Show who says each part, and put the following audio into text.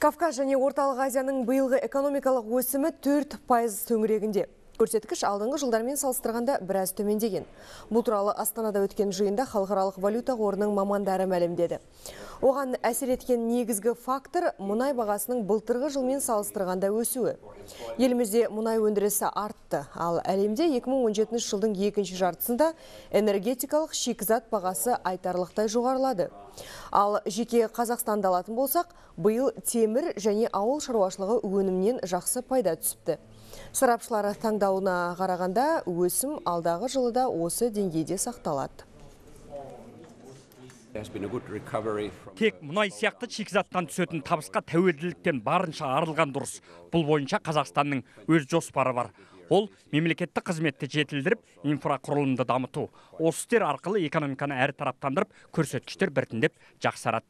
Speaker 1: Кавказ және Орталық Азияның биылғы экономикалық өсімі 4 пайыз төңірегінде. Көрсеткіш алдыңғы жылдармен салыстырғанда біраз төмендеген. Бұл туралы Астанада өткен жиында халықаралық валюта қорының мамандары мәлімдеді. Оған әсер еткен негізгі фактор мұнай бағасының былтырғы жылмен салыстырғанда өсуі. Елімізде мұнай өндірісі артты, ал әлемде 2017 жылдың екінші жартысында энергетикалық шикізат бағасы айтарлықтай жоғарылады. Ал жеке Қазақстанда алатын болсақ, биыл темір және ауыл шаруашылығы өнімнен жақсы пайда түсіпті. Сарапшылар таңдауына қарағанда өсім алдағы жылы да осы деңгейде сақталады.
Speaker 2: Тек мұнай сияқты шикізаттан түсетін табысқа тәуелділіктен барынша арылған дұрыс. Бұл бойынша Қазақстанның өз жоспары бар. Ол мемлекеттік қызметті жетілдіріп, инфрақұрылымды дамыту. Осы істер арқылы экономиканы әрі тараптандырып, көрсеткіштер біртіндеп жақсарады.